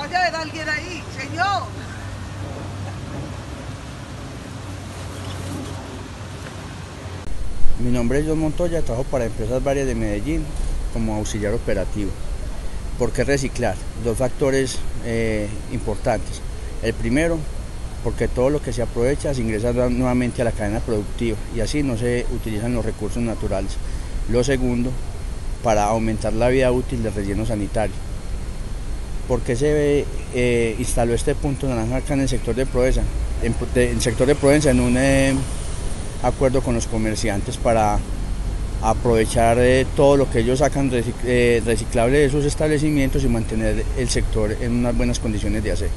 vaya a haber alguien ahí, señor. Mi nombre es John Montoya, trabajo para empresas varias de Medellín como auxiliar operativo. ¿Por qué reciclar? Dos factores eh, importantes. El primero, porque todo lo que se aprovecha se ingresa nuevamente a la cadena productiva y así no se utilizan los recursos naturales. Lo segundo, para aumentar la vida útil del relleno sanitario. ¿Por qué se eh, instaló este punto naranja acá en el sector de Provenza? En, el sector de Provenza en un eh, acuerdo con los comerciantes para aprovechar eh, todo lo que ellos sacan reciclable de sus establecimientos y mantener el sector en unas buenas condiciones de hacer.